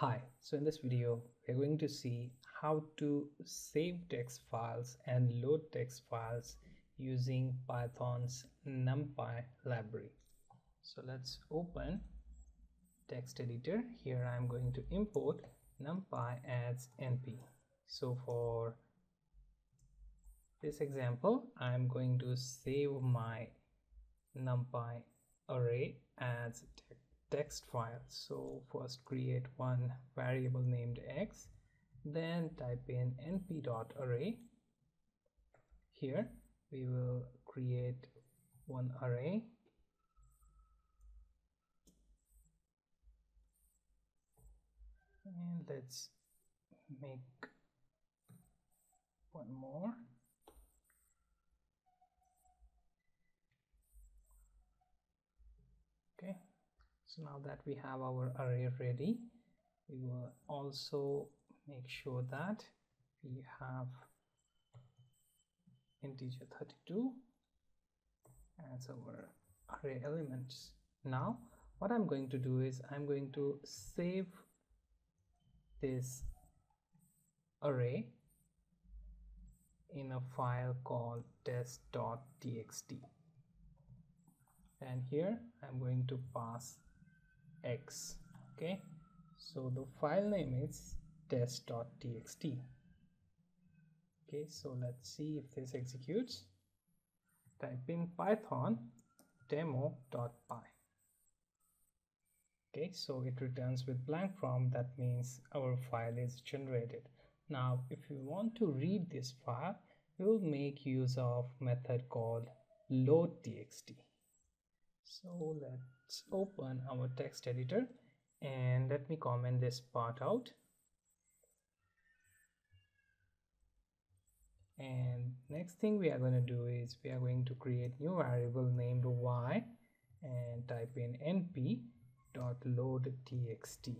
Hi, so in this video, we're going to see how to save text files and load text files using Python's NumPy library. So let's open text editor. Here I'm going to import NumPy as NP. So for this example, I'm going to save my NumPy array as text file. So first create one variable named x then type in np.array here we will create one array. And let's make one more okay so now that we have our array ready we will also make sure that we have integer 32 as our array elements. Now what i'm going to do is i'm going to save this array in a file called test.txt and here i'm going to pass x okay? So the file name is test.txt okay? So let's see if this executes. Type in python demo.py okay? So it returns with blank prompt that means our file is generated. Now if you want to read this file we will make use of method called loadtxt so let's open our text editor and let me comment this part out. And next thing we are going to do is we are going to create new variable named y and type in np dot load txt.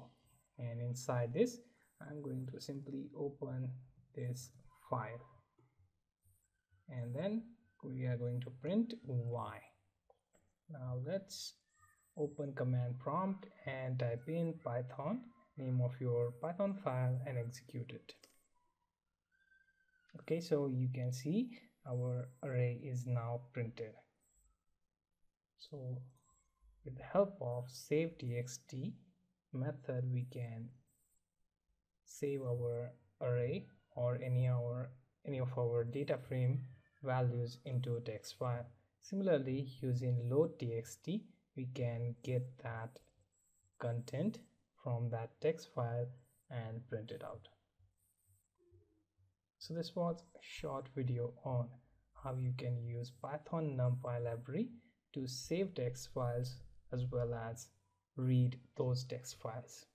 And inside this i'm going to simply open this file. And then we are going to print y. Now let's open command prompt and type in python name of your python file and execute it. Okay so you can see our array is now printed. So with the help of save txt method we can save our array or any our any of our data frame values into a text file. Similarly, using loadtxt, we can get that content from that text file and print it out. So this was a short video on how you can use Python NumPy library to save text files as well as read those text files.